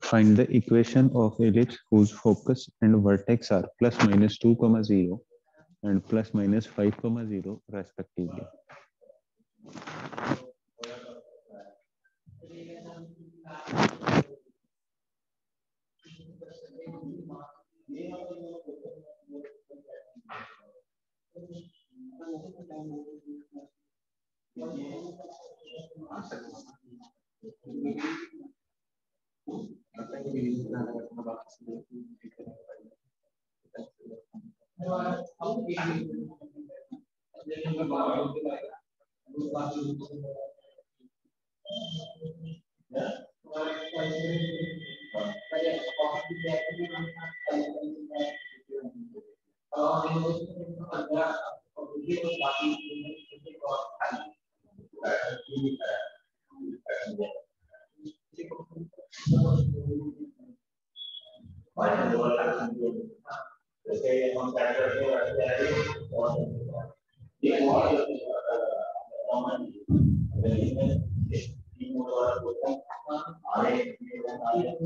Find the equation of ellipse whose focus and vertex are plus minus 2 comma 0 and plus minus 5 comma 0 respectively. apa yang dilakukan kita जैसे हम set करते हैं वैसे आएगी और ये बहुत कॉमन है इसमें तीन मोड और क्वेश्चन आ रहे हैं आ रहे हैं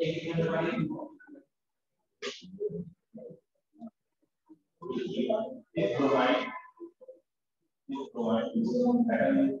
एक मिनट वाली प्रोवाइड प्रोवाइड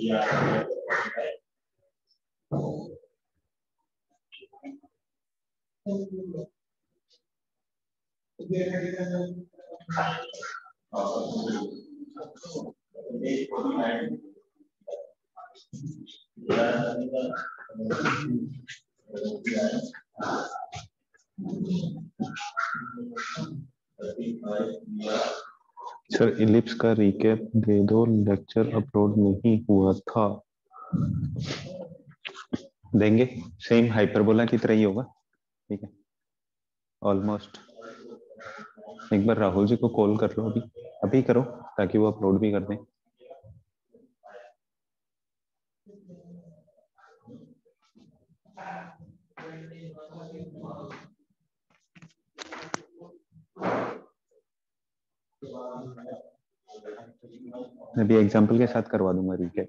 सर इलिप्स का रिकैप दे दो। लेक्चर अपलोड नहीं हुआ था। देंगे। सेम हाइपरबोला की तरह ही होगा। ठीक है। ऑलमोस्ट एक बार राहुल जी को कॉल कर लो अभी। अभी करो, ताकि वो अपलोड भी कर दें। मैं भी एग्जांपल के साथ करवा दूँगा रिकैप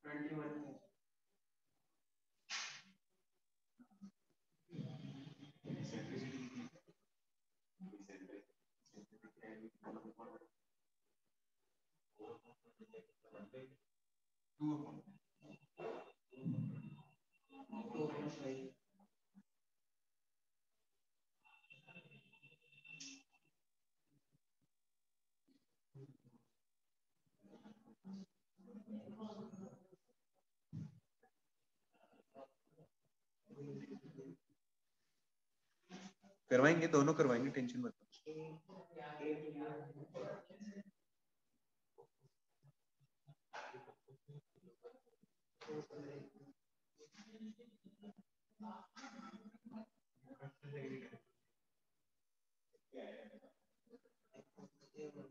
करवाएँगे दोनों करवाएँगे टेंशन मत Yeah, yeah, yeah.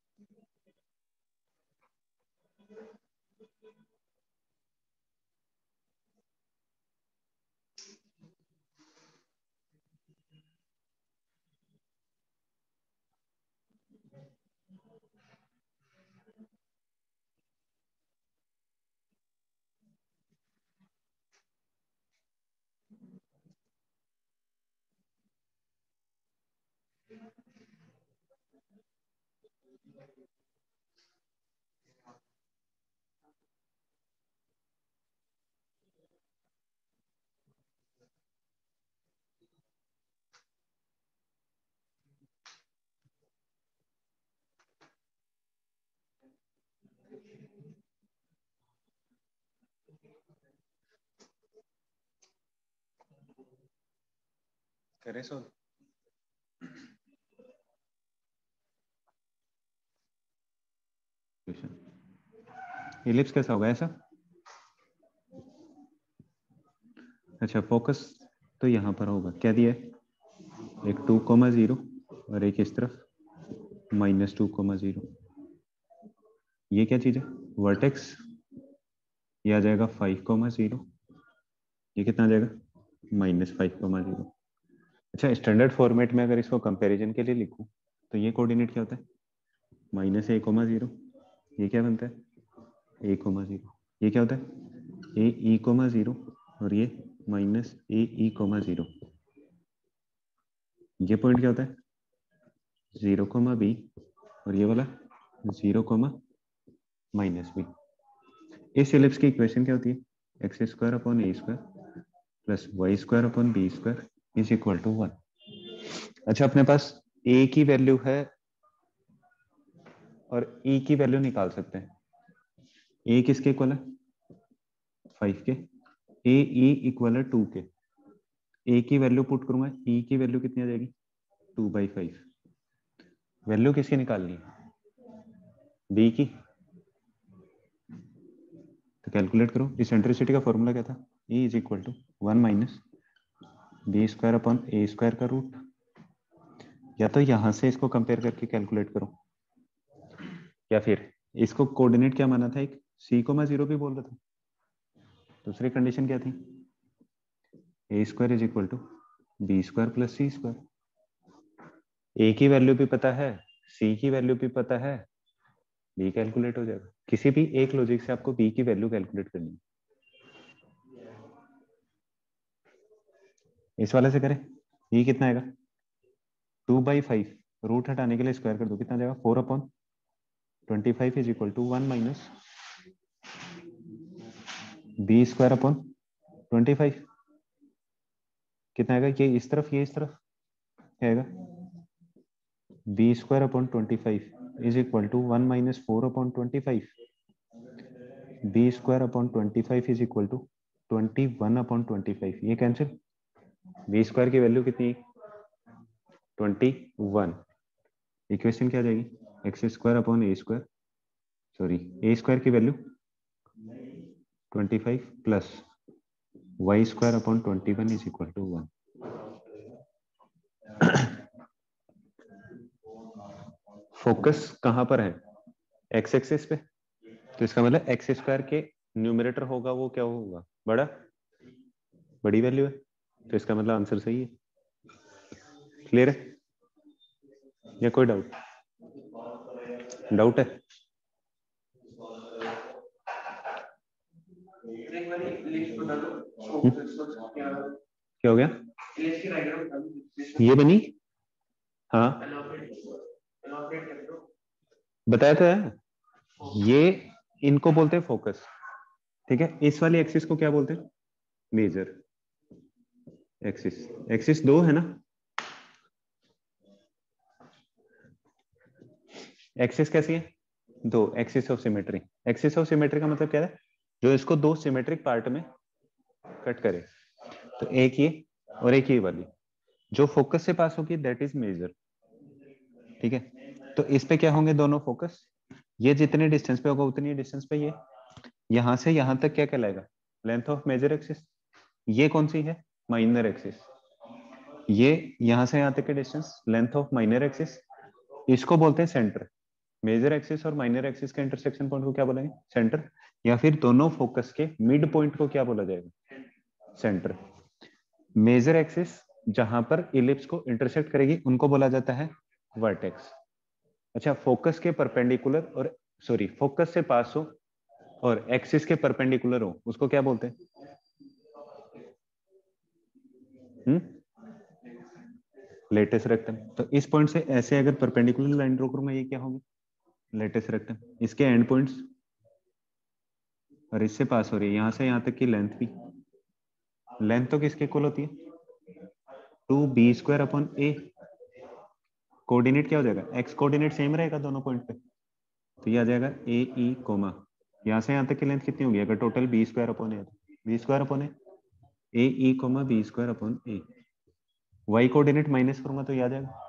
करे सो इलिप्स कैसा होगा, ऐसा? अच्छा फोकस तो यहाँ पर होगा। क्या दिया है? एक टू कोमा ज़ीरो और एक इस तरफ़ माइनस टू कोमा ज़ीरो ये क्या चीज़ है? वर्टेक्स ये आ जाएगा फाइव कोमा ज़ीरो ये कितना आ जाएगा? माइनस फाइव कोमा ज़ीरो अच्छा स्टैंडर्ड फॉर्मेट में अगर इसको कंपैरिजन के लिए लिखूं तो ये कोऑर्डिनेट क्या होता है? माइनस ए कोमा ज़ीरो ये क्या बनता है? A comma zero. ये क्या होता है? ए ई कोमा ज़ीरो और ये minus a e comma zero. ये पॉइंट क्या होता है? ज़ीरो कोमा बी और ये वाला ज़ीरो कोमा माइनस बी। इस एलिप्स की इक्वेशन क्या होती है? X square upon a square plus y square upon b square is equal to one. अच्छा अपने पास ए की वैल्यू है और ई e की वैल्यू निकाल सकते हैं। ए किसके इक्वल है? फाइव के। ए इक्वल है टू के। ए की वैल्यू पुट करूँगा ई e की वैल्यू कितनी आ जाएगी? टू बाई फाइव वैल्यू किसकी निकालनी है? बी की। तो कैलकुलेट करो इसेंट्रिसिटी का फॉर्मूला क्या था? E is equal to one minus b square upon a square का रूट या तो यहाँ से इसको कंपेयर करके कैलकुलेट करो। या फिर इसको कोऑर्डिनेट क्या माना था एक? सी को मैं ज़ीरो भी बोल रहा था दूसरी कंडीशन क्या थी? A square is equal to b square plus c square a की वैल्यू भी पता है सी की वैल्यू भी पता है बी कैलकुलेट हो जाएगा। किसी भी एक लॉजिक से आपको बी की वैल्यू कैलकुलेट करनी है। इस वाले से करें। ये कितना आएगा? टू बाई फाइव रूट हटाने के लिए स्क्वायर कर दो। कितना जाएगा? Four upon twenty five is equal to one minus b square upon twenty five कितना आएगा? ये इस तरफ़, ये इस तरफ़ क्या आएगा? B square upon twenty five is equal to one minus four upon twenty five b square upon twenty five is equal to twenty one upon twenty five ये कैंसिल बी स्क्वायर की वैल्यू कितनी? Twenty one equation क्या जाएगी? X square upon a square sorry a square की value twenty five plus y square upon twenty equal to one focus कहाँ पर है? X axis पे? तो इसका मतलब एक्स स्क्वायर के न्यूमरेटर होगा, वो क्या होगा? बड़ा? बड़ी वैल्यू है? तो इसका मतलब आंसर सही है। क्लियर है? या कोई डाउट डाउट है? क्या हो गया? ये बनी? हाँ। बताया था ये इनको बोलते हैं फोकस ठीक है? इस वाली एक्सिस को क्या बोलते हैं? मेजर एक्सिस एक्सिस दो है ना? एक्सिस कैसी है? दो। Axis of symmetry axis of symmetry का मतलब क्या है? जो इसको दो सिमेट्रिक पार्ट में कट करे। तो एक ये और एक ये वाली। जो फोकस से पास होगी दैट इज़ मेजर ठीक है? तो इस पे क्या होंगे दोनों फोकस ये जितने डिस्टेंस पे होगा, उतनी डिस्टेंस पे ये। यहाँ से यहाँ तक क्या कहलाएगा? लेंथ ऑफ़ मेजर एक्सिस ये कौन सी है? माइनर एक्सिस ये यहाँ से यहाँ तक के distance length of minor axis इसको बोलते हैं सेंटर मेजर एक्सिस और माइनर एक्सिस के इंटरसेक्शन पॉइंट को क्या बोलेंगे? सेंटर या फिर दोनों फोकस के मिड पॉइंट को क्या बोला जाएगा? सेंटर मेजर एक्सिस जहाँ पर इलिप्स को इंटरसेक्ट करेगी, उनको बोला जाता है वर्टेक्स अच्छा फोकस के परपेंडिकुलर और सॉरी फोकस से पास हो और एक्सिस के परपेंडिकुलर हो, उसको क्या बोलते हैं? लेटेस्ट हम्म? रेक्टम तो इस पॉइंट से ऐसे अगर परपेंडिकुलर लाइन ड्रॉ करूँगा ये क्या होगी? लेटेस्ट रेक्टम इसके एंड पॉइंट्स और इससे पास हो रही है, यहाँ से यहाँ तक की लेंथ भी। लेंथ तो किसके इक्वल होती है? Two b square upon a. Coordinate क्या हो जाएगा? एक्स कोऑर्डिनेट सेम रहेगा दोनों पॉइंट पे। तो ये आ जाएगा ए ई कोमा यहाँ से यहाँ तक की लेंथ कितनी होगी? अगर total b square upon a b square upon a e comma b square upon a y coordinate minus करूँगा तो ये आ जाएगा।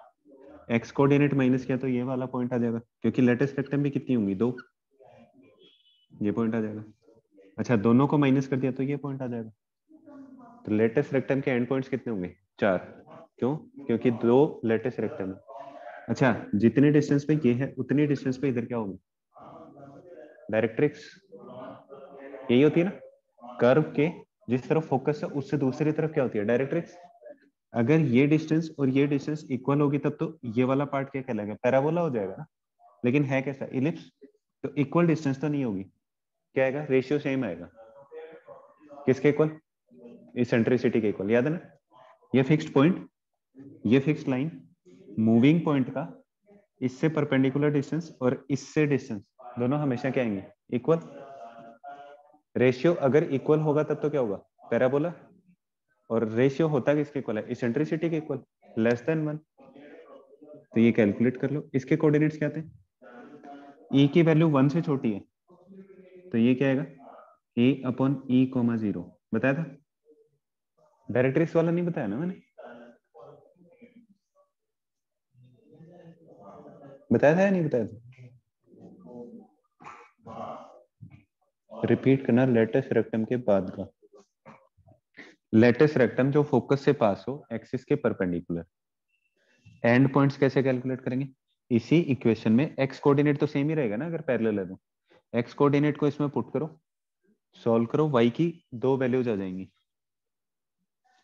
एक्स कोऑर्डिनेट माइनस किया तो ये वाला पॉइंट आ जाएगा। क्योंकि लेटेस्ट रेक्टम भी कितनी होंगी? दो। ये पॉइंट आ जाएगा। अच्छा दोनों को माइनस कर दिया तो ये पॉइंट आ जाएगा। तो लेटेस्ट रेक्टम के एंड पॉइंट्स कितने होंगे? चार। क्यों? क्योंकि दो लेटेस्ट रेक्टम है। अच्छा जितने डिस्टेंस पे ये है, उतनी डिस्टेंस पे इधर क्या होगी? डायरेक्ट्रिक्स यही होती है ना? कर्व के जिस तरफ़ फोकस है, उससे दूसरी तरफ़ क्या होती है? डायरेक्ट्रिक्स अगर ये डिस्टेंस और ये डिस्टेंस इक्वल होगी, तब तो ये वाला पार्ट क्या कहलाएगा? पैराबोला हो जाएगा ना? लेकिन है कैसा? इलिप्स तो इक्वल डिस्टेंस तो नहीं होगी। क्या आएगा? रेशियो सेम आएगा। किसके इक्वल इसेंट्रिसिटी के इक्वल याद है ना? ये फिक्स्ड पॉइंट ये फिक्स्ड लाइन मूविंग पॉइंट का, इससे परपेंडिकुलर डिस्टेंस और इससे डिस्टेंस दोनों हमेशा क्या आएँगे? इक्वल रेशियो अगर इक्वल होगा तब तो क्या होगा? पैराबोला और रेशियो होता किसके इक्वल है? इसेंट्रिसिटी के इक्वल लेस देन वन तो ये कैलकुलेट कर लो। इसके कोऑर्डिनेट्स क्या थे ई e की वैल्यू वन से छोटी है। तो ये क्या आएगा? A upon e comma zero बताया था? डायरेक्ट्रिक्स वाला नहीं बताया ना मैंने? बताया था या नहीं बताया था? रिपीट करना लेटेस्ट रेक्टम के बाद का। लेटेस्ट रेक्टम जो फोकस से पास हो एक्सिस के परपेंडिकुलर एंड पॉइंट्स कैसे कैलकुलेट करेंगे? इसी इक्वेशन में एक्स कोऑर्डिनेट तो सेम ही रहेगा ना, अगर पैरेलल है तो। एक्स कोऑर्डिनेट को इसमें पुट करो सॉल्व करो वाई की दो वैल्यूज़ आ जाएँगी।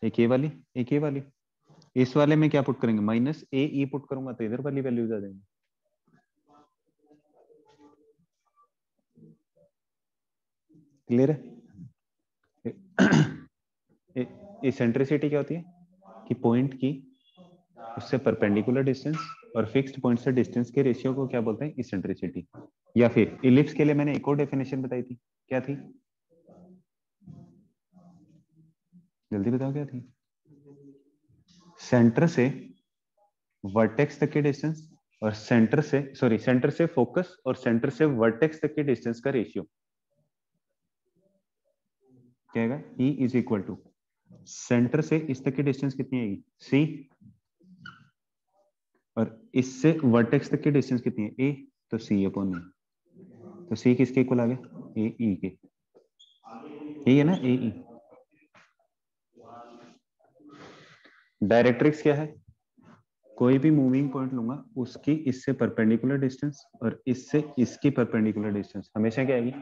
एक ए वाली, एक ए वाली। इस वाले में क्या पुट करेंगे? माइनस ए ई पुट करूँगा तो इधर वाली वैल्यूज़ आ जाएँगी। क्लियर है? इसेंट्रिसिटी क्या होती है? कि पॉइंट की उससे परपेंडिकुलर डिस्टेंस और फिक्स्ड पॉइंट से डिस्टेंस के रेशियो को क्या बोलते हैं? इसेंट्रिसिटी या फिर इलिप्स के लिए मैंने एक और डेफिनेशन बताई थी। क्या थी? जल्दी बताओ क्या थी? सेंटर से वर्टेक्स तक की डिस्टेंस और सेंटर से सॉरी सेंटर से फोकस और सेंटर से वर्टेक्स तक की डिस्टेंस का रेशियो क्या e is equal to centre से इस तक की डिस्टेंस कितनी आएगी? सी और इससे वर्टेक्स तक की डिस्टेंस कितनी है? ए तो सी अपॉन ए तो सी किसके इक्वल आ गया ए ई के. यही है ना? ए ई डायरेक्ट्रिक्स क्या है? कोई भी मूविंग पॉइंट लूँगा, उसकी इससे परपेंडिकुलर डिस्टेंस और इससे इसकी परपेंडिकुलर डिस्टेंस हमेशा क्या आएगी?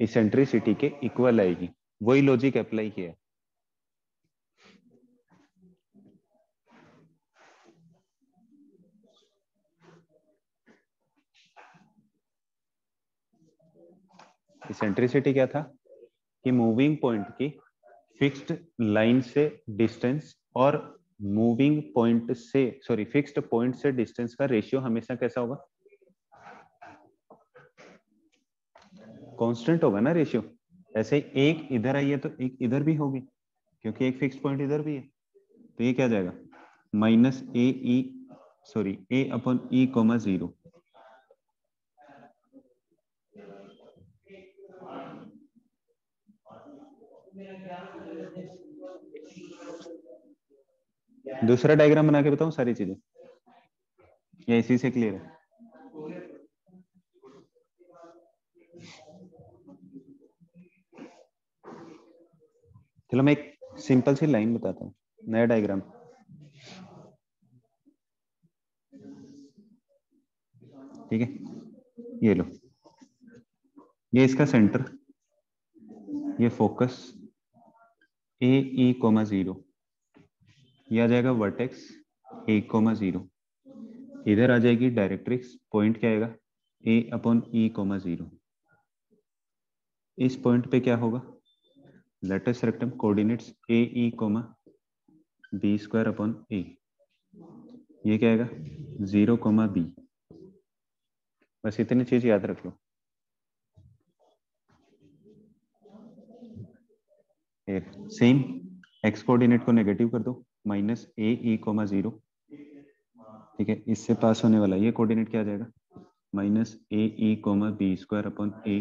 इसेंट्रिसिटी के इक्वल आएगी। वही लॉजिक अप्लाई किया इसेंट्रिसिटी क्या था? कि मूविंग पॉइंट की फिक्स्ड लाइन से डिस्टेंस और मूविंग पॉइंट से सॉरी फिक्स्ड पॉइंट से डिस्टेंस का रेशियो हमेशा कैसा होगा? कांस्टेंट होगा ना रेशियो ऐसे एक इधर आई है तो एक इधर भी होगी, क्योंकि एक फिक्स पॉइंट इधर भी है। तो ये क्या जाएगा? Minus a sorry a upon e comma zero दूसरा डायग्राम बना के बताऊँ सारी चीज़ें? या इसी से क्लियर है। चलो मैं एक सिंपल सी लाइन बताता हूँ, नया डायग्राम ठीक है? ये लो। ये इसका सेंटर ये focus a e comma zero ये आ जाएगा वर्टेक्स ए कोमा ज़ीरो इधर आ जाएगी डायरेक्ट्रिक्स पॉइंट क्या आएगा? A upon e comma zero इस पॉइंट पे क्या होगा? Latus rectum coordinates a e comma b square upon a ये क्या आएगा? ज़ीरो कोमा बी बस इतनी चीज़ याद रख लो। सेम एक्स कोऑर्डिनेट को नेगेटिव कर दो। Minus a e comma zero. ठीक है, इससे पास होने वाला ये कोऑर्डिनेट क्या आ जाएगा? Minus a e comma b square upon a.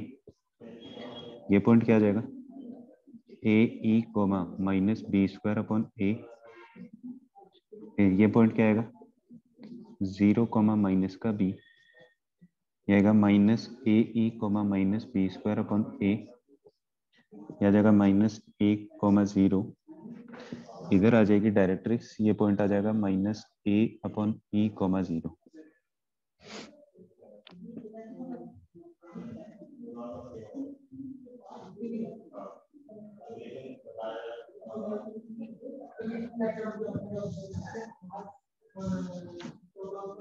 ये पॉइंट क्या आ जाएगा? A e comma minus b square upon a. ये पॉइंट क्या आएगा? ज़ीरो कोमा माइनस का बी। ये आएगा minus a e comma minus b square upon a. आ जाएगा माइनस ए कोमा ज़ीरो। इधर आ जाएगी डायरेक्ट्रिक्स, ये पॉइंट आ जाएगा minus a upon e comma zero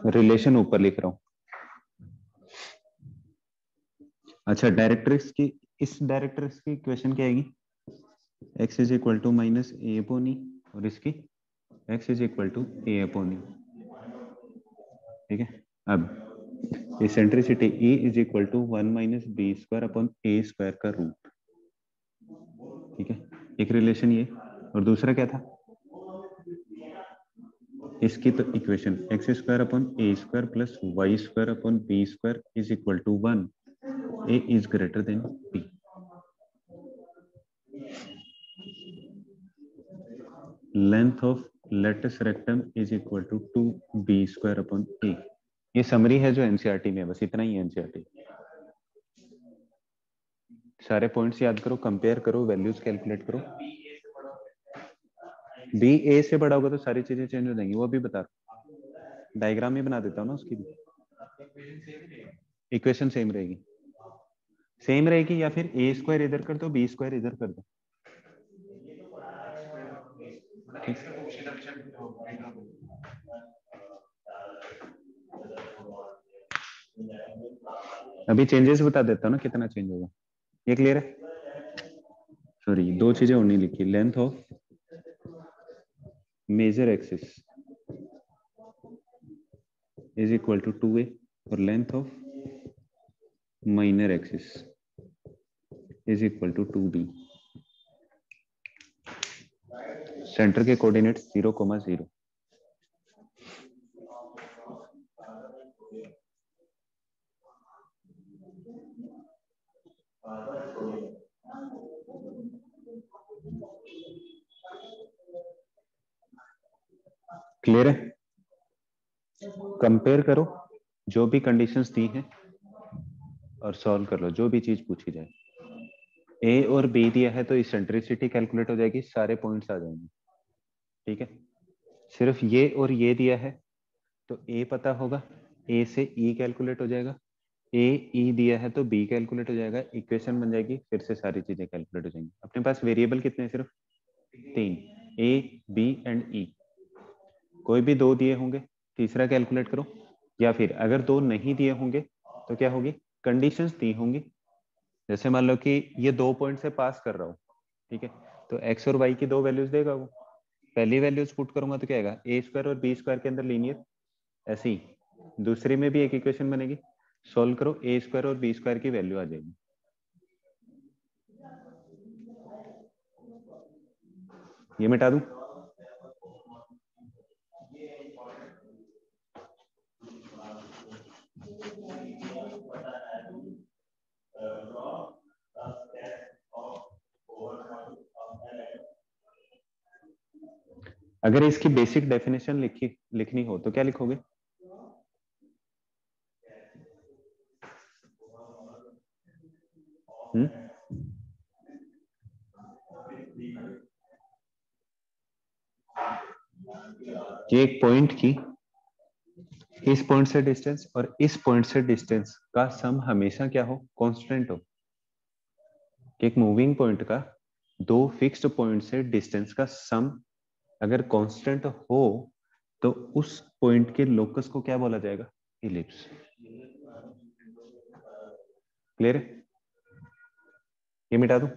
relation ऊपर लिख रहा हूँ। अच्छा डायरेक्ट्रिक्स की, इस डायरेक्ट्रिक्स की इक्वेशन क्या आएगी? X is equal to minus a e और इसकी x is equal to a upon e ठीक है? अब eccentricity E is equal to one minus b square upon a square का रूट ठीक है? एक रिलेशन ये, और दूसरा क्या था? इसकी तो equation x square upon a square plus y square upon b square is equal to one a is greater than b length of lattice rectum is equal to 2b square upon a. ये summary है जो NCERT में है, बस इतना ही NCERT सारे points याद करो कंपेयर करो वैल्यूज़ कैलकुलेट करो। बी ए से बड़ा होगा तो सारी चीज़ें चेंज हो जाएँगी, वो भी बता रहा डायग्राम ही बना देता हूँ ना उसकी भी। इक्वेशन सेम रहेगी। सेम रहेगी या फिर ए स्क्वायर इधर कर दो बी स्क्वायर इधर कर दो। अभी चेंजेस बता देता हूँ ना, कितना चेंज होगा? ये क्लियर है? सॉरी दो चीज़ें और नहीं लिखी। Length of major axis is equal to two a और length of minor axis is equal to two b center के coordinates zero comma zero clear है? कंपेयर करो, जो भी कंडीशंस दी हैं, और सॉल्व कर लो, जो भी चीज़ पूछी जाए। ए और बी दिया है तो इसेंट्रिसिटी कैलकुलेट हो जाएगी, सारे पॉइंट्स आ जाएँगे। ठीक है? सिर्फ़ ये और ये दिया है तो ए पता होगा। ए से ई e कैलकुलेट हो जाएगा। ए ई e दिया है तो बी कैलकुलेट हो जाएगा। इक्वेशन बन जाएगी, फिर से सारी चीज़ें कैलकुलेट हो जाएँगी। अपने पास वेरिएबल कितने सिर्फ़? तीन। ए बी एंड ई कोई भी दो दिए होंगे, तीसरा कैलकुलेट करो। या फिर अगर दो नहीं दिए होंगे तो क्या होगी? कंडीशंस दी होंगी। जैसे मान लो कि ये दो पॉइंट से पास कर रहा हूँ, ठीक है? तो एक्स और वाई की दो वैल्यूज़ देगा वो। पहली वैल्यूज़ पुट करूँगा तो क्या आएगा? ए स्क्वायर और बी स्क्वायर के अंदर लीनियर ऐसे। ही दूसरी में भी एक इक्वेशन बनेगी। सोल्व करो ए स्क्वायर और बी स्क्वायर की वैल्यू आ जाएगी। ये मिटा दूँ? अगर इसकी बेसिक डेफिनेशन लिखी, लिखनी हो तो क्या लिखोगे? हम्म? कि एक पॉइंट की, इस पॉइंट से डिस्टेंस और इस पॉइंट से डिस्टेंस का सम हमेशा क्या हो? कांस्टेंट हो। एक मूविंग पॉइंट का, दो फिक्स्ड पॉइंट से डिस्टेंस का सम अगर कांस्टेंट हो तो उस पॉइंट के लोकस को क्या बोला जाएगा? इलिप्स क्लियर है? ये मिटा दू?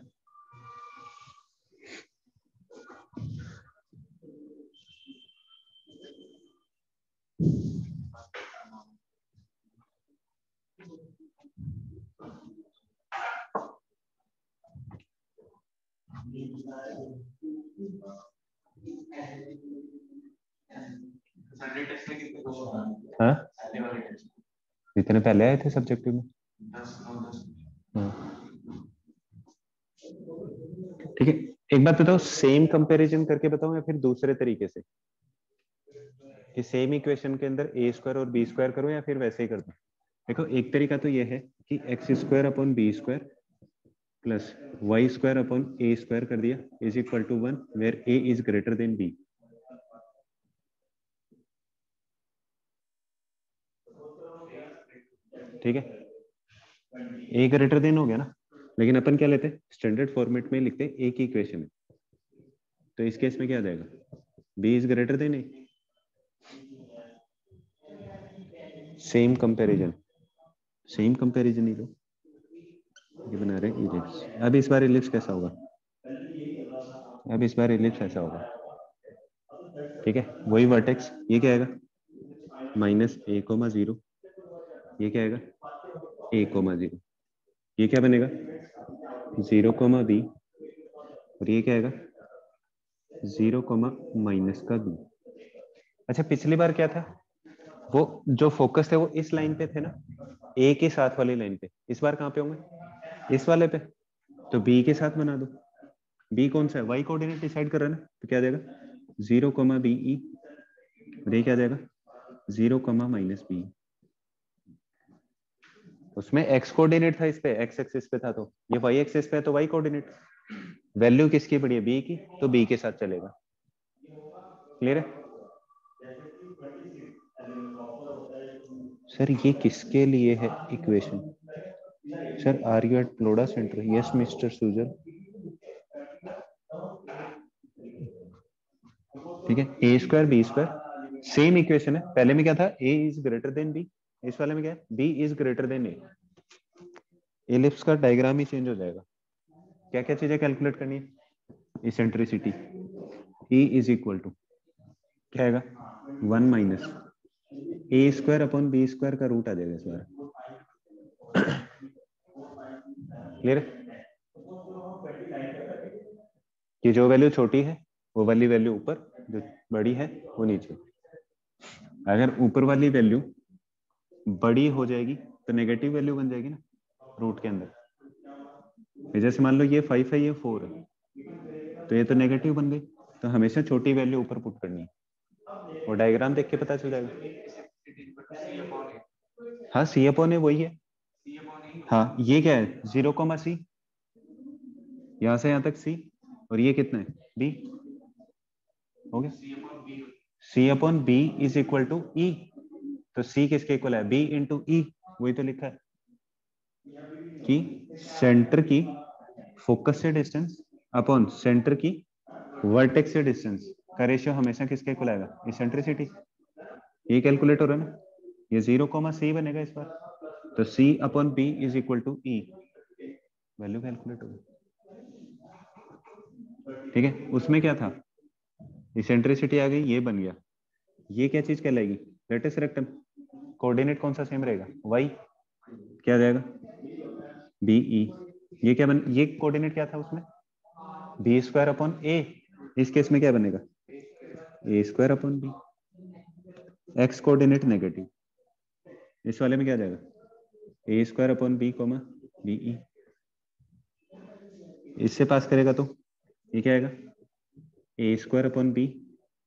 हाँ? जितने पहले आए थे सब्जेक्टिव में? ठीक है एक बात बताओ सेम कंपैरिजन करके बताओ या फिर दूसरे तरीके से? कि सेम इक्वेशन के अंदर ए स्क्वायर और बी स्क्वायर करो या फिर वैसे ही कर दो? देखो एक तरीका तो ये है कि x square upon b square plus y square upon a square कर दिया is equal to one where a is greater than b ठीक है? ए ग्रेटर देन हो गया ना? लेकिन अपन क्या लेते हैं? स्टैंडर्ड फॉर्मेट में लिखते हैं एक इक्वेशन है तो इस केस में क्या जाएगा? B is greater than a same comparison same comparison ही तो। ये बना रहे इलिप्स अब इस बार इलिप्स कैसा होगा? अब इस बार इलिप्स ऐसा होगा। ठीक है? वही वर्टेक्स ये क्या आएगा? माइनस ए कोमा ज़ीरो ये क्या आएगा? ए कोमा ज़ीरो ये क्या बनेगा? ज़ीरो कोमा बी और ये क्या आएगा? ज़ीरो कोमा माइनस का बी अच्छा पिछली बार क्या था? वो जो फोकस थे, वो इस लाइन पे थे ना? ए के साथ वाली लाइन पे। इस बार कहाँ पे होंगे? इस वाले पे? तो बी के साथ बना दो। बी कौन सा है? वाई कोऑर्डिनेट डिसाइड कर रहा है ना? तो क्या देगा? ज़ीरो कोमा बी ई और ये क्या देगा? ज़ीरो कोमा माइनस बी उसमें एक्स कोऑर्डिनेट था इस पे एक्स एक्सिस पे था तो। ये वाई एक्सिस पे है तो वाई कोऑर्डिनेट वैल्यू किसकी पड़ी है? बी की। तो बी के साथ चलेगा। क्लियर है? सर ये किसके लिए है equation sir are you at प्लोडा center yes mister Sujal ठीक है a square b square same equation है। पहले में क्या था? A is greater than b इस वाले में क्या है? B is greater than a ellipse का डायग्राम ही चेंज हो जाएगा। क्या क्या चीज़ें कैलकुलेट करनी है? Eccentricity e is equal to क्या आएगा? One minus a square upon b square का रूट आ जाएगा इस बार। क्लियर ये जो वैल्यू छोटी है, वो वाली वैल्यू ऊपर, जो बड़ी है, वो नीचे। अगर ऊपर वाली वैल्यू बड़ी हो जाएगी तो नेगेटिव वैल्यू बन जाएगी ना रूट के अंदर। जैसे मान लो ये फाइव है, ये फोर है। तो ये तो नेगेटिव बन गई। तो हमेशा छोटी वैल्यू ऊपर पुट करनी है। वो डायग्राम देख के पता चल जाएगा। हाँ सी अपॉन वही है। हाँ ये क्या है? ज़ीरो कॉमा सी यहाँ से यहाँ तक सी और ये कितना है? बी हो गया? C upon b is equal to e तो सी किसके इक्वल है? बी इंटू ई वही तो लिखा है। कि सेंटर की फोकस से डिस्टेंस अपॉन सेंटर की वर्टेक्स से डिस्टेंस का रेशियो हमेशा किसके इक्वल आएगा? इसेंट्रिसिटी ये कैलकुलेट हो रहा है ना? ये ज़ीरो कॉमा सी बनेगा इस बार। तो c upon b is equal to e value calculate होगी ठीक है? उसमें क्या था? इसेंट्रिसिटी आ गई, ये बन गया। ये क्या चीज़ कहलाएगी? लेटेस्ट रेक्टम कोऑर्डिनेट कौन सा सेम रहेगा? वाई क्या जाएगा? बी ई ये क्या बन, ये कोऑर्डिनेट क्या था उसमें? बी स्क्वायर अपॉन ए इस केस में क्या बनेगा? A square upon b x coordinate negative इस वाले में क्या जाएगा? A square upon b comma b e इससे पास करेगा तो? ये क्या आएगा? A square upon b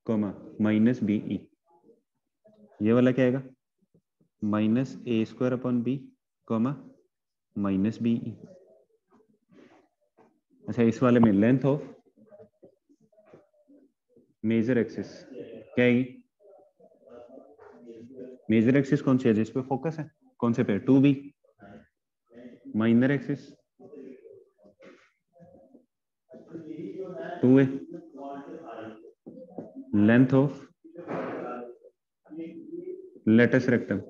comma minus b e ये वाला क्या आएगा? Minus a square upon b comma minus b e अच्छा इस वाले में लेंथ ऑफ़ मेजर एक्सिस क्या आएगी मेजर एक्सिस कौन सी है जिस पे फोकस है? कौन से पे two b minor axis two a length of latest rectum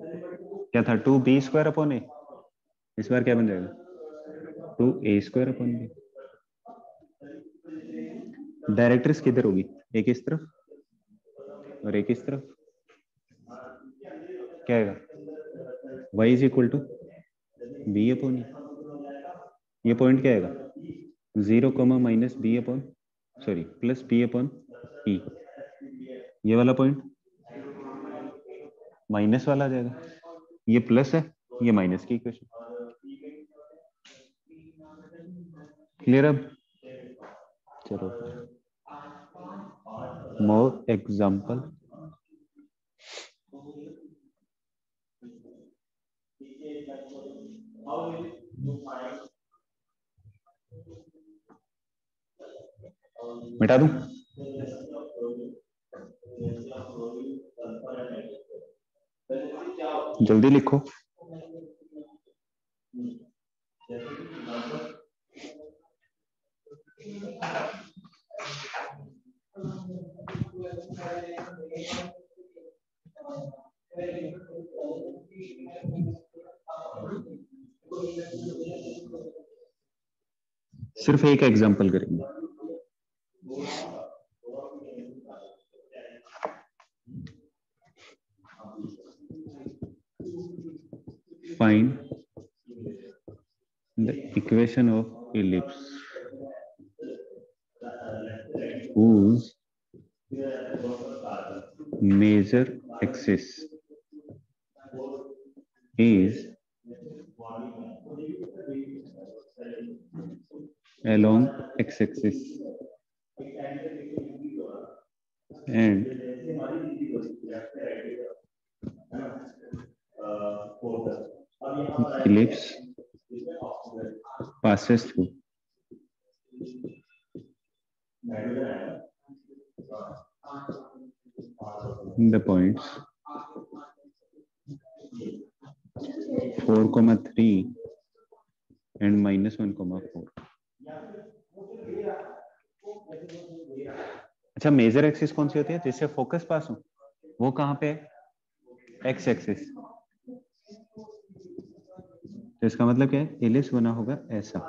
क्या था two b square upon a इस बार क्या बन जाएगा two a square upon b directrix किधर होगी एक इस तरफ़ और एक इस तरफ़ क्या आएगा y is equal to b upon ये पॉइंट क्या आएगा? Zero comma minus b upon sorry plus b upon e ये वाला पॉइंट माइनस वाला आ जाएगा। ये प्लस है, ये माइनस की इक्वेशन क्लियर अब? चलो। मोर एग्ज़ाम्पल मिटा दूँ? जल्दी लिखो। सिर्फ़ एक एग्ज़ाम्पल करेंगे। Find the equation of ellipse whose major axis is along x-axis. And ellipse passes through. The points 4 comma 3 and minus 1 comma 4 अच्छा मेजर एक्सिस कौन सी होती है? जिससे फोकस पास हो। वो कहाँ पे है? एक्स एक्सिस तो इसका मतलब क्या है? एलिप्स बना होगा ऐसा।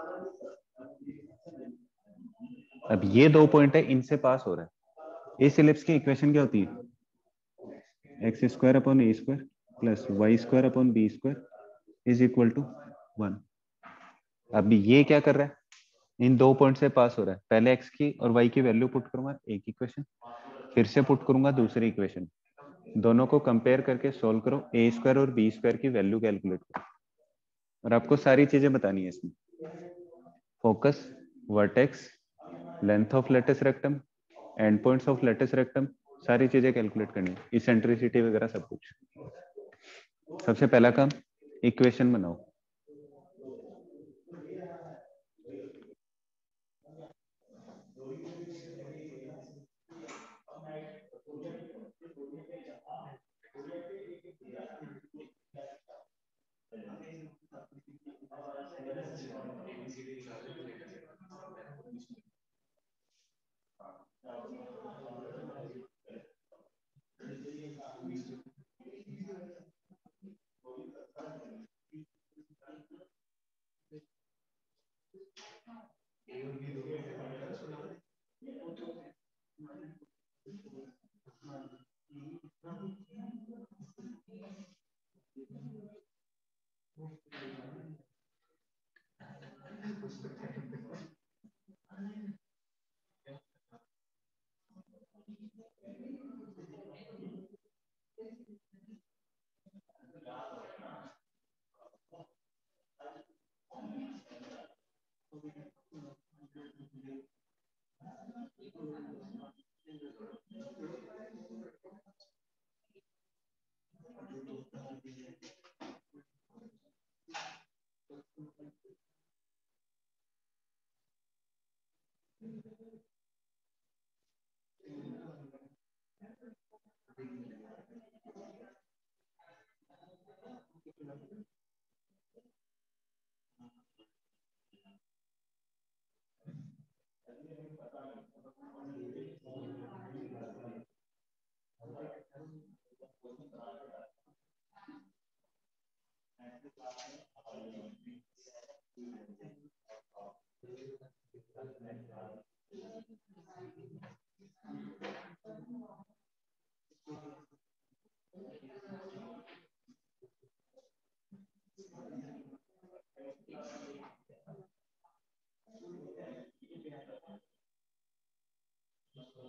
अब ये दो पॉइंट है, इनसे पास हो रहा है। इस एलिप्स की इक्वेशन क्या होती है? X square upon a square plus y square upon b square is equal to one अब ये क्या कर रहा है? इन दो पॉइंट से पास हो रहा है। पहले एक्स की और वाई की वैल्यू पुट करूँगा एक इक्वेशन फिर से पुट करूँगा दूसरी इक्वेशन दोनों को कंपेयर करके सोल्व करो ए स्क्वायर और बी स्क्वायर की वैल्यू कैलकुलेट करो. और आपको सारी चीज़ें बतानी है इसमें. Focus vertex length of latest rectum end points of latest rectum सारी चीज़ें कैलकुलेट करनी है. इसेंट्रिसिटी वगैरह सब कुछ. सबसे पहला काम इक्वेशन बनाओ.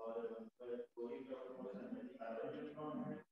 और कोई भी अपना मेडिकल है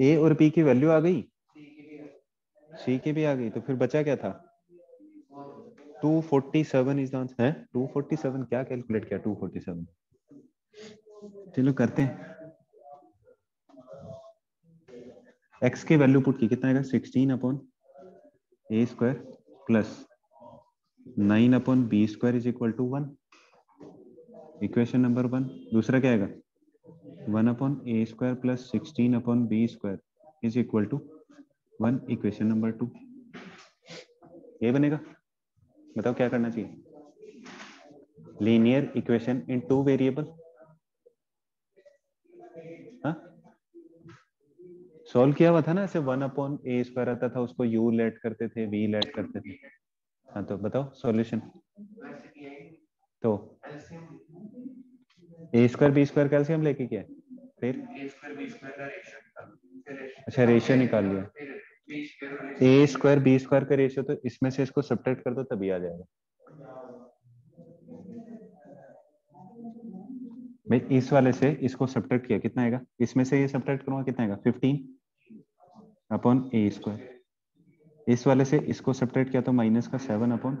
ए और पी की वैल्यू आ गई? सी की भी आ गई। तो फिर बचा क्या था? 247 इज़ आंसर है? 247 क्या कैलकुलेट किया? 247 चलो करते हैं। X की वैल्यू पुट की कितना आएगा? 16 upon a square plus 9 upon b square is equal to one equation number one दूसरा क्या आएगा? One upon a square plus sixteen upon b square is equal to one equation number two. ये बनेगा। बताओ क्या करना चाहिए? Linear equation in two variable solve किया हुआ था ना, ऐसे वन अपॉन ए स्क्वायर आता था, उसको यू लेट करते थे वी लेट करते थे। हाँ तो बताओ सॉल्यूशन तो ए स्क्वायर बी स्क्वायर कैल्सियम लेके क्या? फिर? अच्छा रेशियो निकाल लिया। ए स्क्वायर बी स्क्वायर का रेशियो तो इसमें से इसको सब्ट्रैक्ट कर दो तभी आ जाएगा। भाई इस वाले से इसको सब्ट्रैक्ट किया कितना आएगा? इसमें से ये सब्ट्रैक्ट करूँगा कितना आएगा? 15 अपॉन ए स्क्वायर इस वाले से इसको सब्ट्रैक्ट किया तो माइनस का seven upon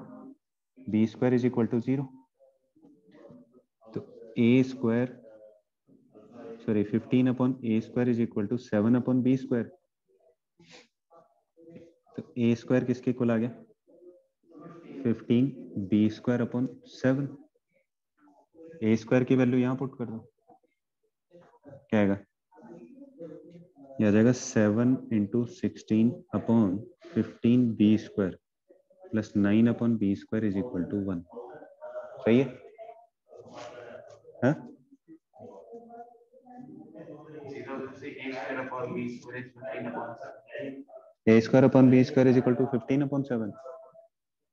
b square is equal to zero a square sorry 15 upon a square is equal to seven upon b square तो ए स्क्वायर किसके इक्वल आ गया? 15 b square upon seven a square की वैल्यू यहाँ पुट कर दो। क्या आएगा? यह आ जाएगा seven into sixteen upon fifteen b square plus nine upon b square is equal to one सही है?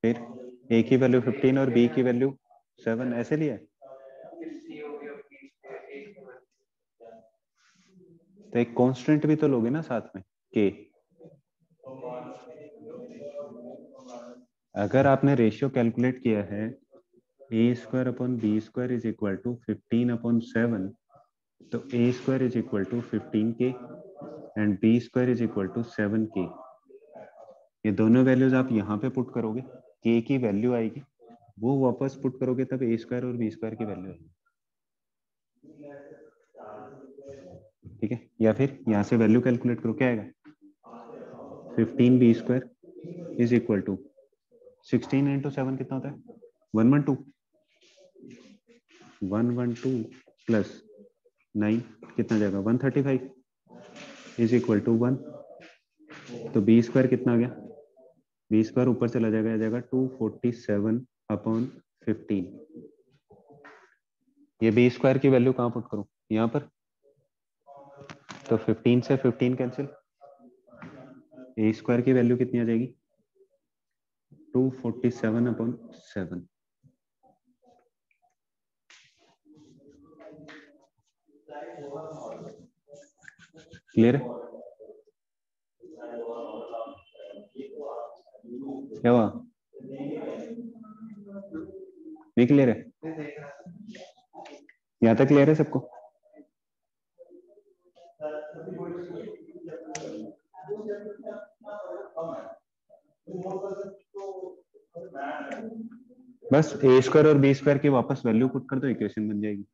फिर ए की वैल्यू फिफ्टीन और बी की वैल्यू सेवन ऐसे लिया? तो एक कांस्टेंट भी तो लोगे ना साथ में के अगर आपने रेशियो कैलकुलेट किया है a square upon b square is equal to fifteen upon seven तो a square is equal to fifteen के and b square is equal to seven के ये दोनों वैल्यूज़ आप यहाँ पे पुट करोगे के की वैल्यू आएगी, वो वापस पुट करोगे तब ए स्क्वायर और बी स्क्वायर की वैल्यू आएगी। ठीक है? या फिर यहाँ से वैल्यू कैलकुलेट करो, क्या आएगा? Fifteen b square is equal to sixteen into seven कितना होता है? One one two one one two plus nine कितना जाएगा? One thirty five is equal to one तो बी स्क्वायर कितना आ गया? बी स्क्वायर ऊपर चला जाएगा, आ जाएगा two forty seven upon fifteen ये बी स्क्वायर की वैल्यू कहाँ पुट करूँ? यहाँ पर? तो 15 से 15 कैंसिल ए स्क्वायर की वैल्यू कितनी आ जाएगी? 247 अपॉन सेवन क्लियर है क्या हुआ? नहीं क्लियर है। यहाँ तक क्लियर है सबको? बस ए स्क्वायर और बी स्क्वायर की वापस वैल्यू पुट कर दो इक्वेशन बन जाएगी।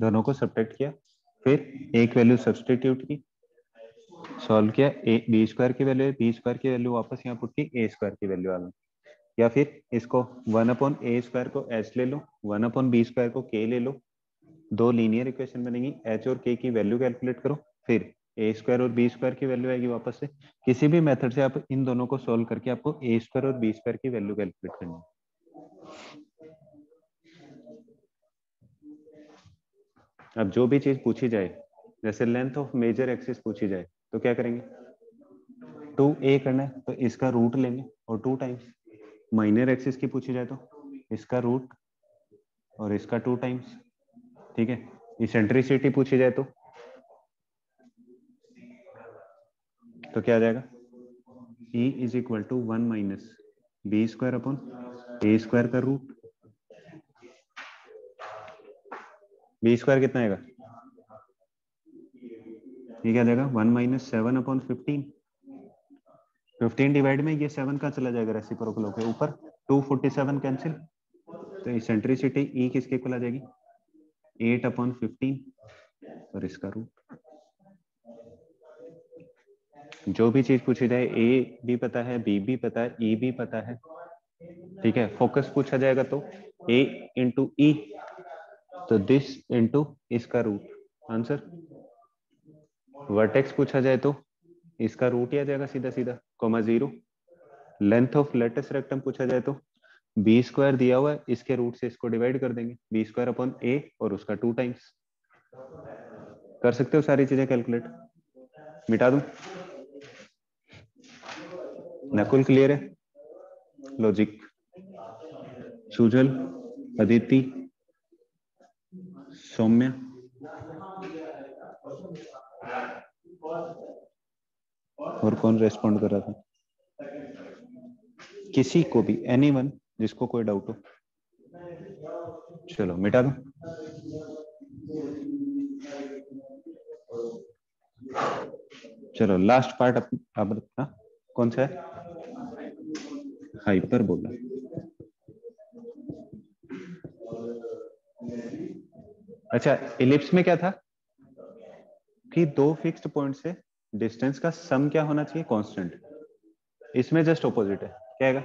दोनों को सब्ट्रैक्ट किया, फिर एक वैल्यू सब्सटीट्यूट की सॉल्व किया ए बी स्क्वायर की वैल्यू बी स्क्वायर की वैल्यू वापस यहाँ पुट की ए स्क्वायर की वैल्यू आ गई या फिर इसको वन अपॉन ए स्क्वायर को एच ले लो वन अपॉन बी स्क्वायर को के ले लो। दो लीनियर इक्वेशन बनेगी एच और के की वैल्यू कैलकुलेट करो, फिर ए स्क्वायर और बी स्क्वायर की वैल्यू आएगी वापस से। किसी भी मेथड से आप इन दोनों को सोल्व करके आपको ए स्क्वायर और बी स्क्वायर की वैल्यू कैलकुलेट करनी है। अब जो भी चीज़ पूछी जाए, जैसे लेंथ ऑफ़ मेजर एक्सिस पूछी जाए तो क्या करेंगे? टू ए करना है तो इसका रूट लेंगे, और टू टाइम्स माइनर एक्सिस की पूछी जाए तो इसका रूट और इसका टू टाइम्स ठीक है? इसेंट्रिसिटी पूछी जाए तो तो क्या आ जाएगा? E is equal to one minus b square upon a square का रूट बी स्क्वायर कितना आएगा? ये क्या जाएगा one minus seven upon fifteen fifteen divide में ये सेवन का चला जाएगा रेसिप्रोकल होके ऊपर। टू फोर्टी सेवन कैंसिल तो इसेंट्रिसिटी ई किसके इक्वल आ जाएगी? एट अपॉन फिफ्टीन और इसका रूट जो भी चीज़ पूछी जाए ए भी पता है बी भी पता है ई e भी पता है। ठीक है फोकस पूछा जाएगा तो ए इंटू ई तो दिस इंटू इसका रूट आंसर वर्टेक्स पूछा जाए तो इसका रूट ही आ जाएगा सीधा सीधा comma zero length of latest rectum पूछा जाए तो बी स्क्वायर दिया हुआ है, इसके रूट से इसको डिवाइड कर देंगे। बी स्क्वायर अपॉन ए और उसका टू टाइम्स कर सकते हो सारी चीज़ें कैलकुलेट मिटा दू? नकुल क्लियर है? लॉजिक सुजल अदिति सौम्य। और कौन रेस्पॉन्ड कर रहा था? किसी को भी एनीवन जिसको कोई डाउट हो। चलो, मिटा दो। चलो लास्ट पार्ट अपना कौन सा है? हाइपर बोला अच्छा इलिप्स में क्या था? कि दो फिक्स्ड पॉइंट से डिस्टेंस का सम क्या होना चाहिए? कांस्टेंट इसमें जस्ट ऑपोजिट है। क्या आएगा?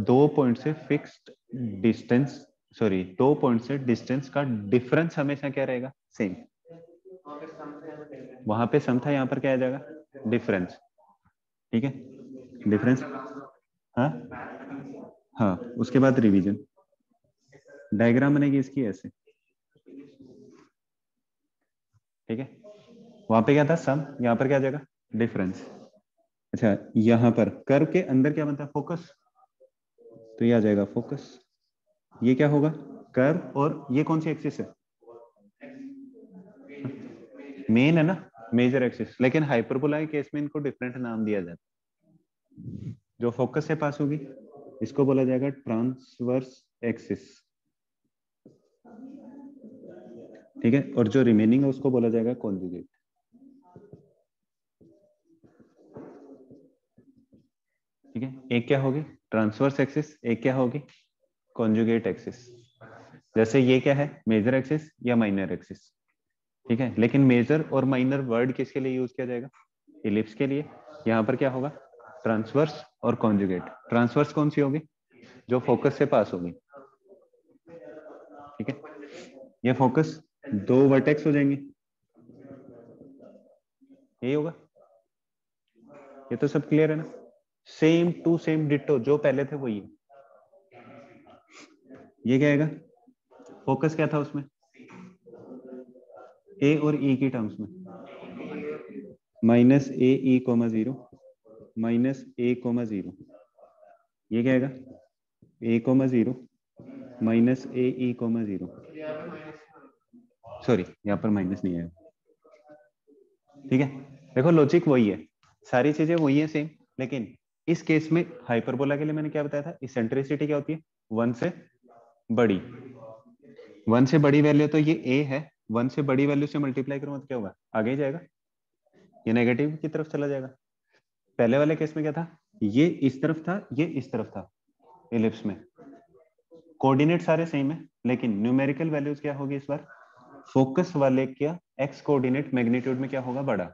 दो पॉइंट से फिक्स्ड डिस्टेंस सॉरी दो पॉइंट से डिस्टेंस का डिफरेंस हमेशा क्या रहेगा? सेम वहाँ पे सम था, यहाँ पर क्या आ जाएगा? डिफरेंस ठीक है? डिफरेंस हाँ? हाँ उसके बाद रिवीजन डायग्राम बनेगी इसकी ऐसे। ठीक है? वहाँ पे क्या था? सम। यहाँ पर क्या जाएगा? डिफरेंस। अच्छा यहाँ पर। कर्व के अंदर क्या बनता है? फोकस। तो ये आ जाएगा फोकस। ये क्या होगा? कर्व और ये कौन सी एक्सिस है? मेन है ना? मेजर एक्सिस लेकिन हाइपरबोला केस में इनको डिफरेंट नाम दिया जाता है। जो फोकस से पास होगी, इसको बोला जाएगा ट्रांसवर्स एक्सिस ठीक है? और जो रिमेनिंग है, उसको बोला जाएगा कॉन्जुगेट ठीक है? एक क्या होगी? ट्रांसवर्स एक्सिस एक क्या होगी? कॉन्जुगेट एक्सिस जैसे ये क्या है? मेजर एक्सिस या माइनर एक्सिस ठीक है? लेकिन मेजर और माइनर वर्ड किसके लिए यूज़ किया जाएगा? इलिप्स के लिए. यहाँ पर क्या होगा? ट्रांसवर्स और कॉन्जुगेट ट्रांसवर्स कौन सी होगी? जो फोकस से पास होगी. ठीक है? ये फोकस दो वर्टेक्स हो जाएँगे। यही होगा। ये तो सब क्लियर है ना? सेम टू सेम डिटो जो पहले थे वही है। ये क्या आएगा? फोकस क्या था उसमें? ए और ई e की टर्म्स में। Minus a e comma zero minus a comma zero ये क्या आएगा? A comma zero minus a e comma zero sorry यहाँ पर माइनस नहीं है ठीक है? देखो लॉजिक वही है। सारी चीज़ें वही है सेम लेकिन इस केस में हाइपरबोला के लिए मैंने क्या बताया था? इसेंट्रिसिटी क्या होती है? वन से बड़ी। वन से बड़ी वैल्यू तो ये ए है। वन से बड़ी वैल्यू से मल्टीप्लाई करूँगा तो क्या होगा? आगे ही जाएगा। ये नेगेटिव की तरफ़ चला जाएगा। पहले वाले केस में क्या था? ये इस तरफ़ था, ये इस तरफ़ था एलिप्स में। कोऑर्डिनेट सारे सेम है, लेकिन न्यूमेरिकल वैल्यूज़ क्या होगी इस बार? फोकस वाले क्या एक्स कोऑर्डिनेट मैग्नीट्यूड में क्या होगा बड़ा?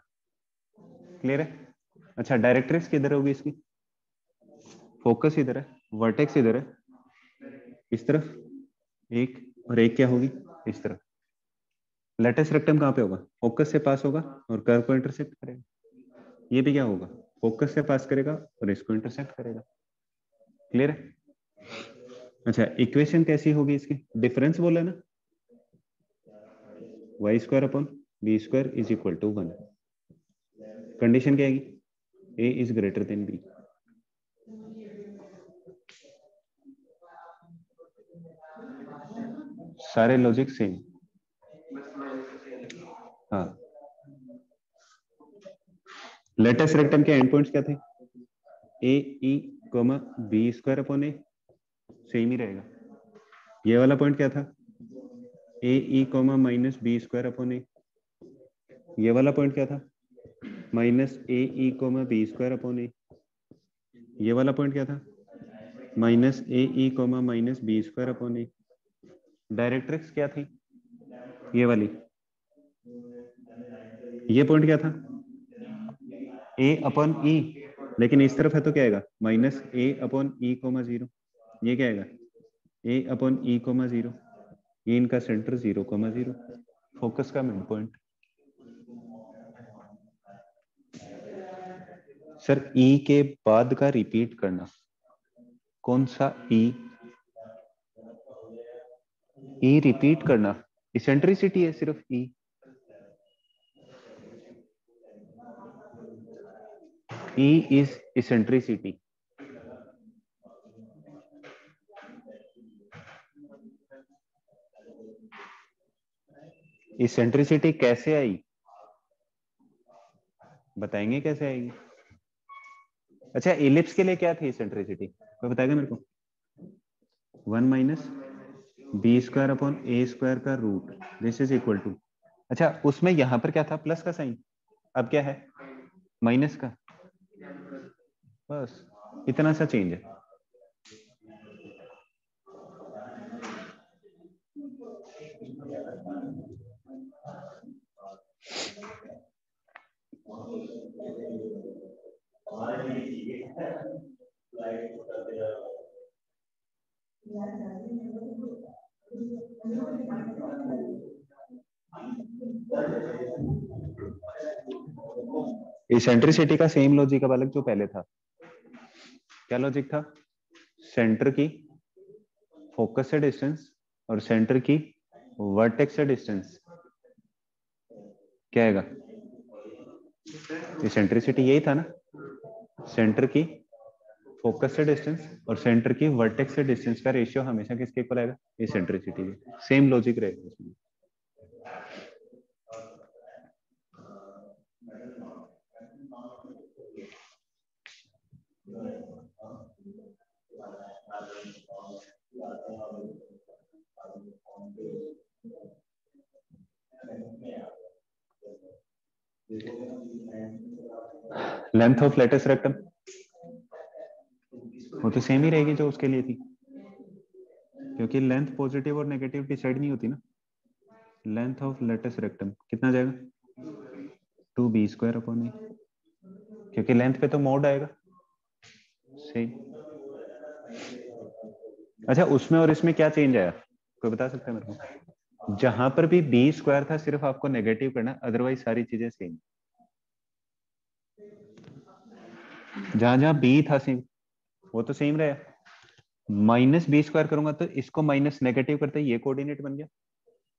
क्लियर है? अच्छा डायरेक्ट्रिक्स किधर होगी इसकी? फोकस इधर है वर्टेक्स इधर है। इस तरफ़, एक और एक क्या होगी? इस तरफ़। लेटेस्ट रेक्टम कहाँ पे होगा? फोकस से पास होगा और कर्व को इंटरसेक्ट करेगा। ये भी क्या होगा? फोकस से पास करेगा और इसको इंटरसेप्ट करेगा। क्लियर है? अच्छा इक्वेशन कैसी होगी इसकी? डिफरेंस बोला ना? Y square upon b square is equal to one condition क्या आएगी a is greater than b सारे लॉजिक सेम हाँ. लेटेस्ट रेक्टम के एंड पॉइंट्स क्या थे? A e comma b square upon a same ही रहेगा. ये वाला पॉइंट क्या था? A e comma minus b square upon a ये वाला पॉइंट क्या था? Minus a e comma b square upon a ये वाला पॉइंट क्या था? Minus a e comma minus b square upon a directrix क्या थी? ये वाली। ये पॉइंट क्या था? ए अपॉन ई लेकिन इस तरफ़ है तो क्या आएगा? Minus a upon e comma zero ये क्या आएगा? A upon e comma zero ये इनका center zero comma zero focus का mid point sir e e के बाद का रिपीट करना। कौन सा ई ई रिपीट करना। इसेंट्रिसिटी है सिर्फ़ e e is eccentricity eccentricity कैसे आई? बताएँगे कैसे आएगी अच्छा इलिप्स के लिए क्या थी इसेंट्रिसिटी कोई बताएगा मेरे को? One minus b square upon a square का root this is equal to अच्छा उसमें यहाँ पर क्या था? प्लस का साइन। अब क्या है? माइनस का। बस, इतना सा चेंज है। इसेंट्रिसिटी का सेम लॉजिक अब अलग जो पहले था। क्या लॉजिक था? सेंटर की फोकस से डिस्टेंस और सेंटर की वर्टेक्स से डिस्टेंस क्या आएगा? इसेंट्रिसिटी यही था ना? सेंटर की फोकस से डिस्टेंस और सेंटर की वर्टेक्स से डिस्टेंस का रेशियो हमेशा किसके इक्वल आएगा? ये सेंट्रिसिटी सेम लॉजिक रहेगा इसमें लेंथ ऑफ़ लेटेस्ट रेक्टम वो तो सेम ही रहेगी जो उसके लिए थी। क्योंकि लेंथ पॉजिटिव और नेगेटिव डिसाइड नहीं होती ना। लेंथ ऑफ़ लेटेस्ट रेक्टम कितना जाएगा? Two b square upon a क्योंकि लेंथ पे तो मोड आएगा। सही अच्छा उसमें और इसमें क्या चेंज आया? कोई बता सकता है मेरे को? जहाँ पर भी बी स्क्वायर था, सिर्फ़ आपको नेगेटिव करना अदरवाइज़ सारी चीज़ें सेम जहाँ जहाँ बी था सेम वो तो सेम रहा। माइनस बी स्क्वायर करूँगा तो इसको माइनस नेगेटिव करते ये कोऑर्डिनेट बन गया।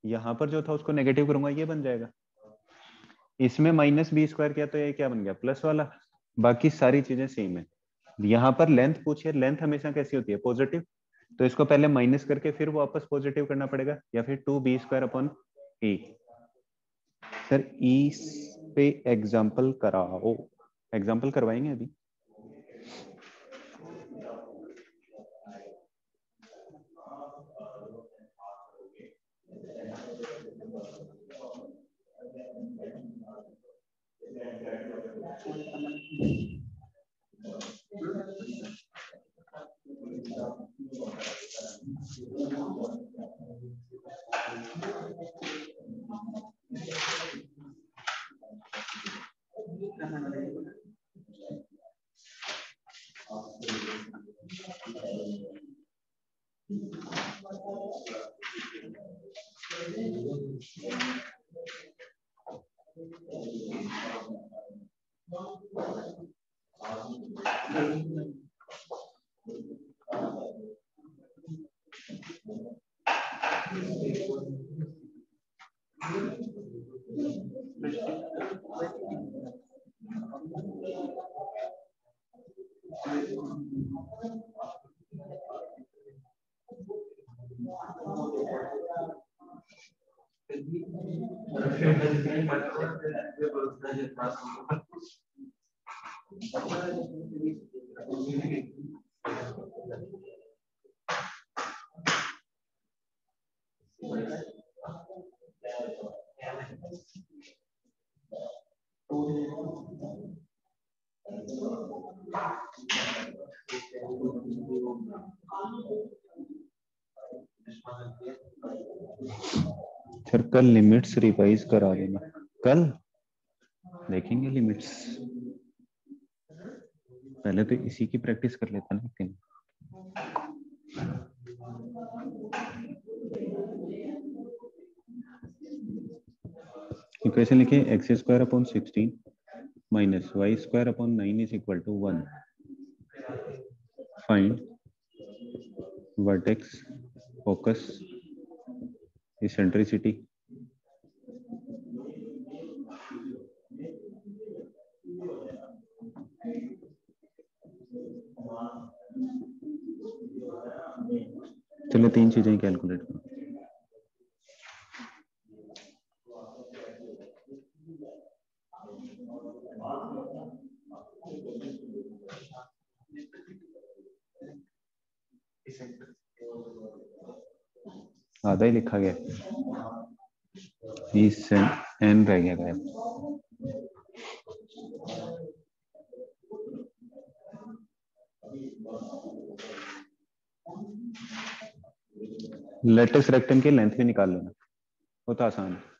यहाँ पर जो था उसको नेगेटिव करूँगा, ये बन जाएगा। इसमें माइनस बी स्क्वायर किया तो ये क्या बन गया? प्लस वाला। बाकी सारी चीज़ें सेम है। यहाँ पर लेंथ पूछिए लेंथ हमेशा कैसी होती है? पॉजिटिव तो इसको पहले माइनस करके फिर वापस पॉजिटिव करना पड़ेगा, या फिर two b square upon e sir e पे एग्ज़ाम्पल कराओ। एग्ज़ाम्पल करवाएँगे अभी? फिर कल लिमिट्स रिवाइज करा देना। कल? देखेंगे लिमिट्स पहले तो इसी की प्रैक्टिस कर लेता ना लेकिन इक्वेशन लिखे x square upon sixteen minus y square upon nine is equal to one find vertex focus eccentricity चलो तीन चीज़ें कैलकुलेट करो। आधा ही लिखा गया। एन रह गया गायब लेटेस्ट रेक्टम की लेंथ भी निकाल लेना। बहुत आसान है।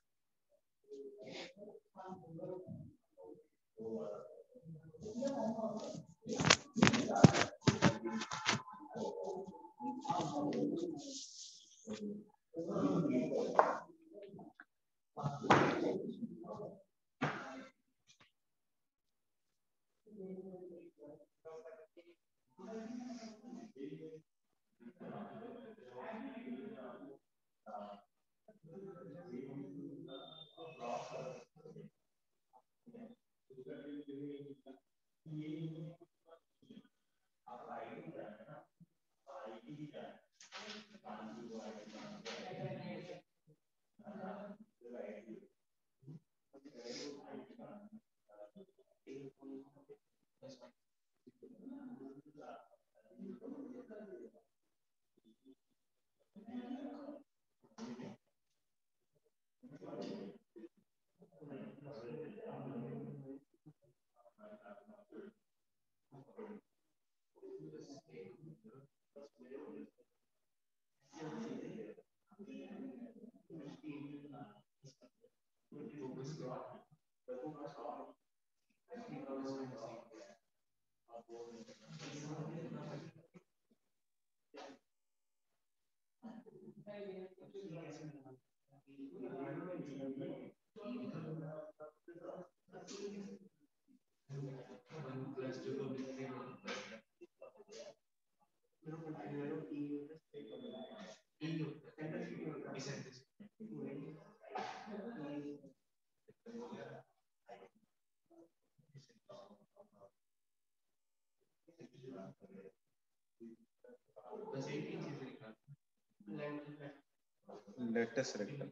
लेटेस्ट रेक्टम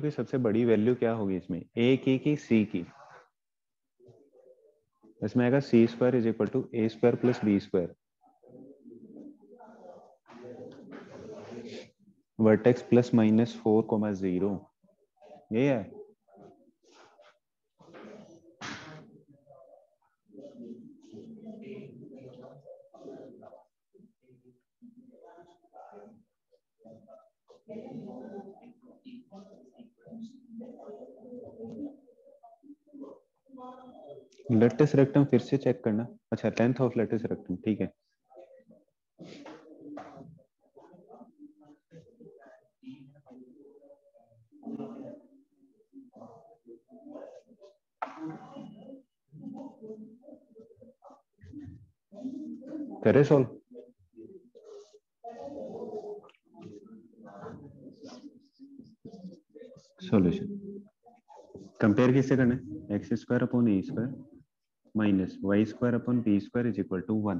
की सबसे बड़ी वैल्यू क्या होगी इसमें? ए की की सी की? इसमें आएगा C square is equal to A square plus B square vertex plus minus four comma zero ये है। लेटेस्ट रेक्टम फिर से चेक करना। अच्छा लेंथ ऑफ़ लेटेस्ट रेक्टम ठीक है। करे सॉल्व सॉल्यूशन कंपेयर किससे करना है? X square upon a square minus y square upon b square is equal to one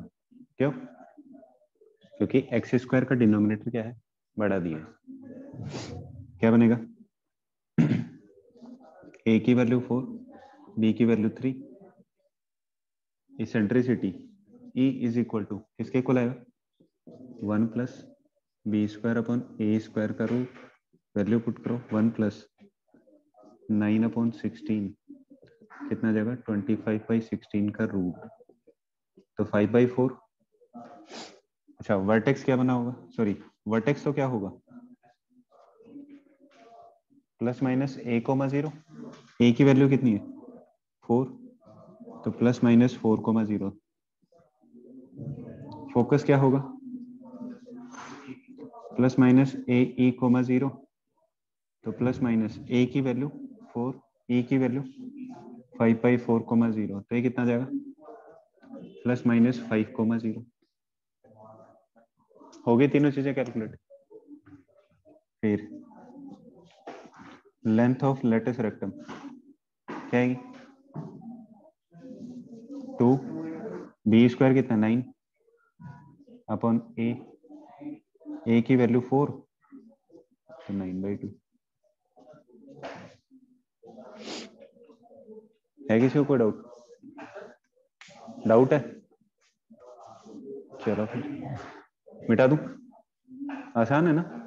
क्यों? क्योंकि एक्स स्क्वायर का डिनोमिनेटर क्या है? बढ़ा दिया क्या बनेगा? ए की वैल्यू फोर बी की value three eccentricity e is equal to किसके इक्वल आएगा one plus b square upon a square का रूट वैल्यू पुट करो। One plus nine upon sixteen कितना जाएगा? ट्वेंटी फाइव बाई सिक्सटीन का रूट तो five by four अच्छा vertex क्या बना होगा? सॉरी वर्टेक्स तो क्या होगा? Plus minus a comma zero a की वैल्यू कितनी है? फोर तो plus minus four comma zero focus क्या होगा? Plus minus a e comma zero तो प्लस माइनस ए की वैल्यू फोर ई की value five by four comma zero तो ये कितना जाएगा? Plus minus five comma zero. हो गई तीनों चीज़ें कैलकुलेट। फिर, लेंथ ऑफ़ लेटेस्ट रेक्टम। क्या आएगी टू, बी स्क्वायर कितना? नाइन। अपॉन ए ए की वैल्यू फोर तो नाइन बाई टू। है किसी को कोई डाउट डाउट है? चलो फिर। मिटा दू? आसान है ना?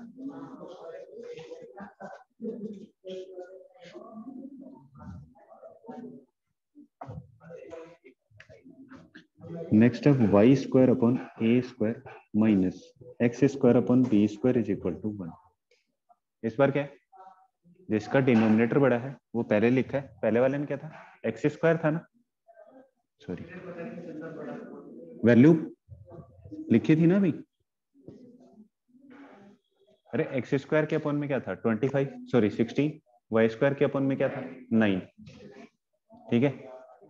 नेक्स्ट अब y square upon a square minus x square upon b square is equal to one इस बार क्या है? जिसका डिनोमिनेटर बड़ा है, वो पहले लिखा है। पहले वाले में क्या था? एक्स स्क्वायर था ना? सॉरी वैल्यू लिखी थी ना भाई अरे एक्स स्क्वायर के अपॉन में क्या था? Twenty five sorry sixteen y square के अपॉन में क्या था? नाइन ठीक है?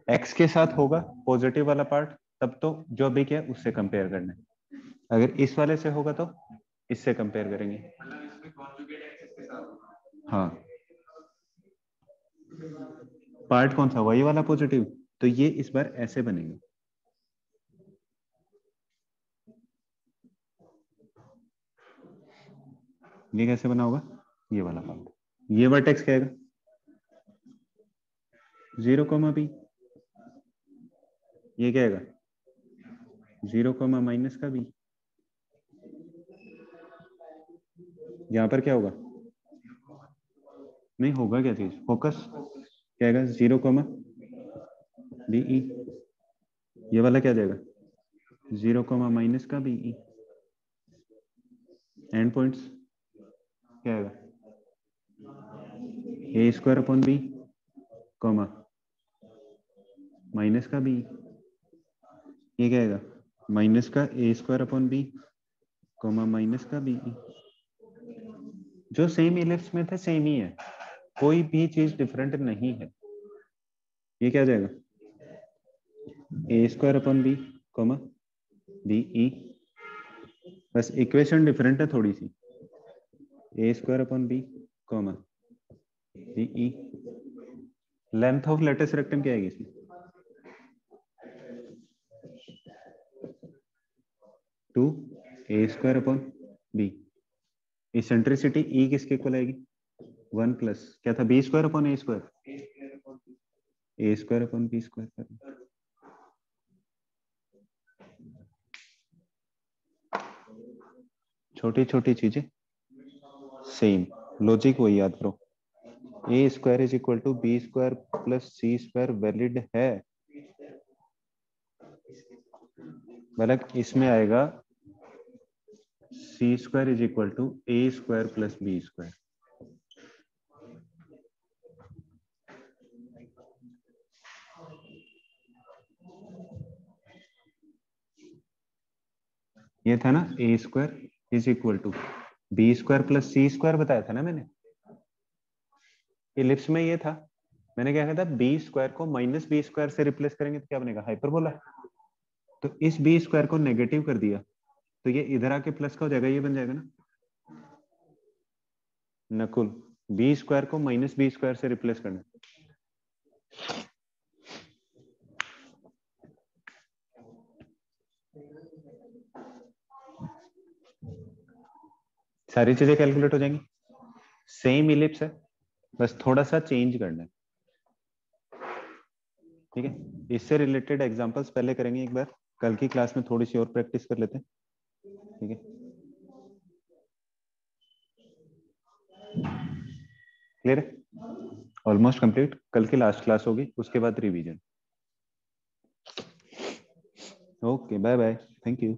एक्स के साथ होगा पॉजिटिव वाला पार्ट तब तो जो अभी क्या, उससे कंपेयर करना है। अगर इस वाले से होगा तो इससे कंपेयर करेंगे। हाँ। पार्ट कौन सा वही वाला पॉजिटिव तो ये इस बार ऐसे बनेगा। ये कैसे बना होगा? ये वाला पार्ट ये वर्टेक्स क्या आएगा ज़ीरो कोमा बी ये क्या ज़ीरो कोमा माइनस का बी यहाँ पर क्या होगा? नहीं, होगा क्या चीज़? फोकस क्या आएगा ज़ीरो कोमा बी ई ये वाला क्या जाएगा? ज़ीरो कोमा माइनस का बी ई एंड पॉइंट्स क्या आएगा? A square upon b comma minus का बी ये क्या आएगा? माइनस का a square upon b comma minus का बी जो सेम इलिप्स में था सेम ही है। कोई भी चीज़ डिफरेंट नहीं है। ये क्या जाएगा? A square upon b comma b e बस इक्वेशन डिफरेंट है थोड़ी सी। A square upon b comma b e length of latus rectum क्या आएगी इसमें? Two a square upon b eccentricity e किसके इक्वल आएगी? वन प्लस क्या था? B square upon a square? A square upon b square. छोटी छोटी चीज़ें। सेम लॉजिक वही याद करो। A square is equal to b square plus c square valid है। मतलब इसमें आएगा c square is equal to a square plus b square ये था ना a square is equal to b square plus c square बताया था ना मैंने। इलिप्स में ये था। मैंने क्या कहा था? बी स्क्वायर को माइनस बी स्क्वायर से रिप्लेस करेंगे तो क्या बनेगा? हाइपरबोला तो इस बी स्क्वायर को नेगेटिव कर दिया। तो ये इधर आके प्लस का हो जाएगा, ये बन जाएगा ना। नकुल बी स्क्वायर को माइनस बी स्क्वायर से रिप्लेस करना। सारी चीज़ें कैलकुलेट हो जाएँगी। सेम इलिप्स है, बस थोड़ा सा चेंज करना है। ठीक है? इससे रिलेटेड एग्जांपल्स पहले करेंगे एक बार, कल की क्लास में थोड़ी सी और प्रैक्टिस कर लेते हैं। ठीक है? क्लियर है? ऑलमोस्ट कंप्लीट कल की लास्ट क्लास होगी, उसके बाद revision okay bye bye thank you